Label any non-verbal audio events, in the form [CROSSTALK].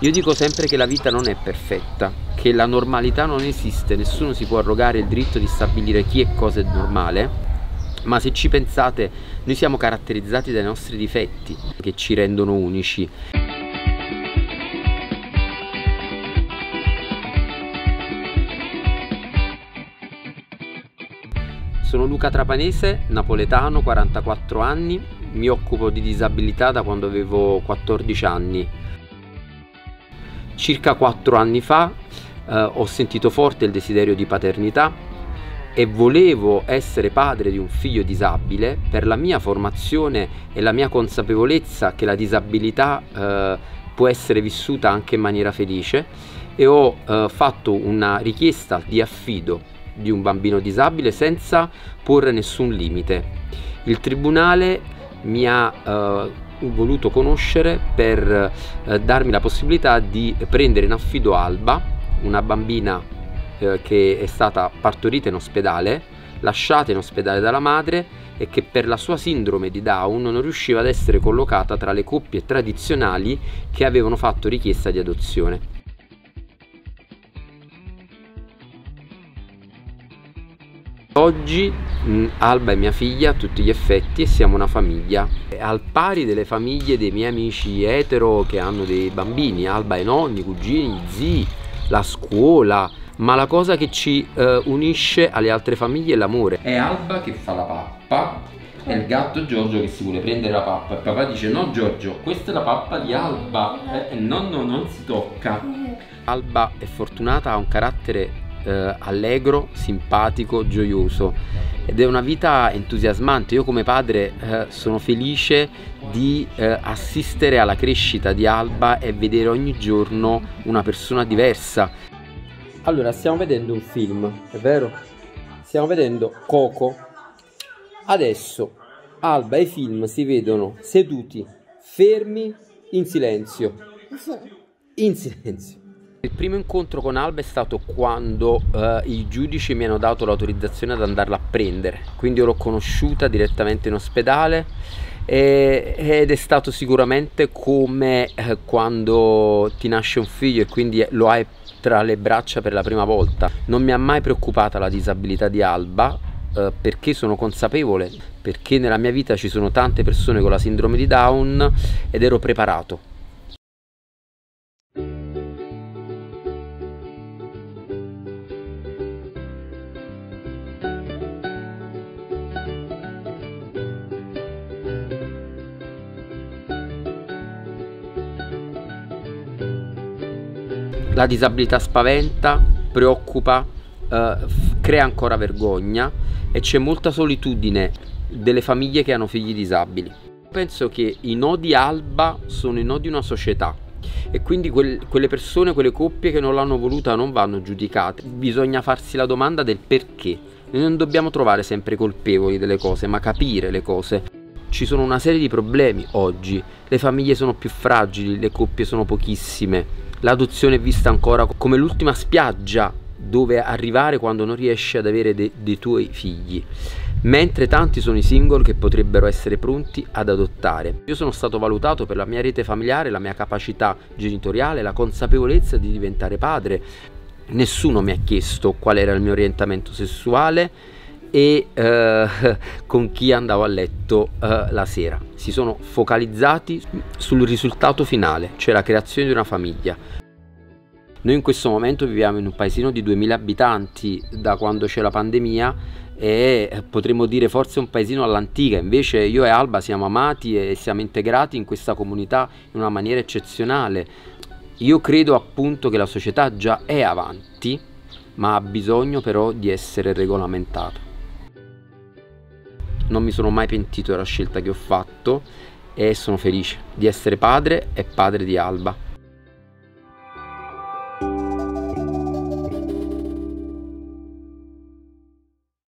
Io dico sempre che la vita non è perfetta, che la normalità non esiste, nessuno si può arrogare il diritto di stabilire chi e cosa è normale, ma se ci pensate noi siamo caratterizzati dai nostri difetti che ci rendono unici. Sono Luca Trapanese, napoletano, 44 anni, mi occupo di disabilità da quando avevo 14 anni. Circa 4 anni fa eh, ho sentito forte il desiderio di paternità e volevo essere padre di un figlio disabile per la mia formazione e la mia consapevolezza che la disabilità eh, può essere vissuta anche in maniera felice e ho eh, fatto una richiesta di affido di un bambino disabile senza porre nessun limite. Il tribunale mi ha eh, voluto conoscere per eh, darmi la possibilità di prendere in affido Alba, una bambina eh, che è stata partorita in ospedale, lasciata in ospedale dalla madre e che per la sua sindrome di Down non riusciva ad essere collocata tra le coppie tradizionali che avevano fatto richiesta di adozione. Oggi mh, mm, Alba è mia figlia a tutti gli effetti e siamo una famiglia. Al pari delle famiglie dei miei amici etero che hanno dei bambini, Alba i nonni, cugini, zii, la scuola, ma la cosa che ci uh, unisce alle altre famiglie è l'amore. È Alba che fa la pappa è il gatto Giorgio che si vuole prendere la pappa e papà dice no Giorgio questa è la pappa di Alba e eh, no no non si tocca Alba è fortunata ha un carattere eh, allegro, simpatico, gioioso ed è una vita entusiasmante. Io come padre eh, sono felice di eh, assistere alla crescita di Alba e vedere ogni giorno una persona diversa. Allora, stiamo vedendo un film, è vero? Stiamo vedendo Coco. Adesso Alba e i film si vedono seduti, fermi, in silenzio. In silenzio. Il primo incontro con Alba è stato quando uh, i giudici mi hanno dato l'autorizzazione ad andarla a prendere, quindi l'ho conosciuta direttamente in ospedale e, ed è stato sicuramente come uh, quando ti nasce un figlio e quindi lo hai tra le braccia per la prima volta. Non mi ha mai preoccupata la disabilità di Alba, Uh, perché sono consapevole, perché nella mia vita ci sono tante persone con la sindrome di Down ed ero preparato. La disabilità spaventa, preoccupa, eh, crea ancora vergogna e c'è molta solitudine delle famiglie che hanno figli disabili. Penso che i nodi alba sono i nodi di una società e quindi quel, quelle persone, quelle coppie che non l'hanno voluta non vanno giudicate. Bisogna farsi la domanda del perché. Noi non dobbiamo trovare sempre colpevoli delle cose, ma capire le cose. Ci sono una serie di problemi oggi, le famiglie sono più fragili, le coppie sono pochissime, l'adozione è vista ancora come l'ultima spiaggia dove arrivare quando non riesci ad avere de dei tuoi figli mentre tanti sono i single che potrebbero essere pronti ad adottare. Io sono stato valutato per la mia rete familiare, la mia capacità genitoriale, la consapevolezza di diventare padre. Nessuno mi ha chiesto qual era il mio orientamento sessuale e eh, [LAUGHS] con chi andavo a letto eh, la sera. Si sono focalizzati sul risultato finale, cioè la creazione di una famiglia. Noi in questo momento viviamo in un paesino di 2000 abitanti da quando c'è la pandemia e potremmo dire forse un paesino all'antica, invece io e Alba siamo amati e siamo integrati in questa comunità in una maniera eccezionale. Io credo appunto che la società già è avanti, ma ha bisogno però di essere regolamentata non mi sono mai pentito della scelta che ho fatto e sono felice di essere padre e padre di Alba.